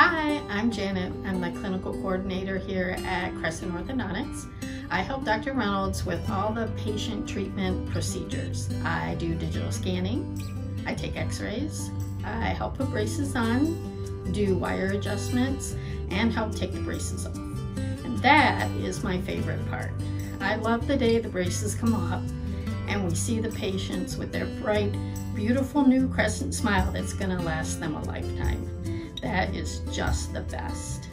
Hi, I'm Janet. I'm the clinical coordinator here at Crescent Orthodontics. I help Dr. Reynolds with all the patient treatment procedures. I do digital scanning, I take x-rays, I help put braces on, do wire adjustments, and help take the braces off. And that is my favorite part. I love the day the braces come off and we see the patients with their bright, beautiful new crescent smile that's gonna last them a lifetime. That is just the best.